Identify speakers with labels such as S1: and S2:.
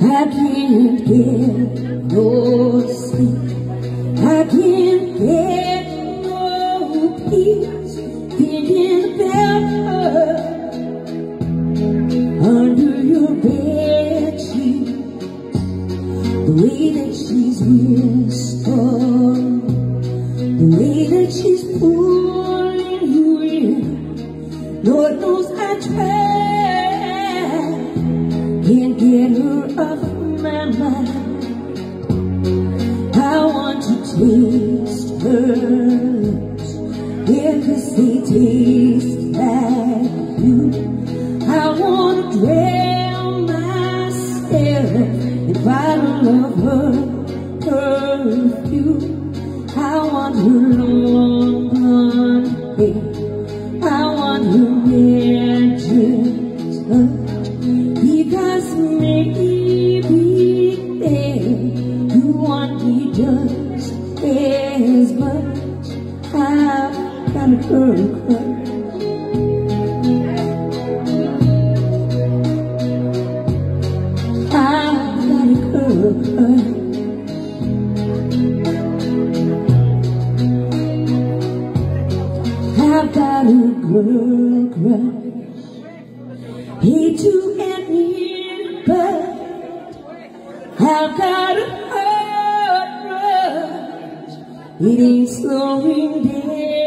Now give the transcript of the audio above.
S1: I can't get no sleep. I can't get no peace thinking about her under your bed sheet. The way that she's whispering, the way that she's pulling you in. Lord knows I tried, off my mind. I want to taste her lips, because they taste like you. I want to drown myself bottle of her perfume. I want her long blonde. I want her magic touch. Because maybe just as much. I've got a girl crush. I've got a girl crush. I've got a girl crush. Hate to admit, but I've got a It ain't slowing.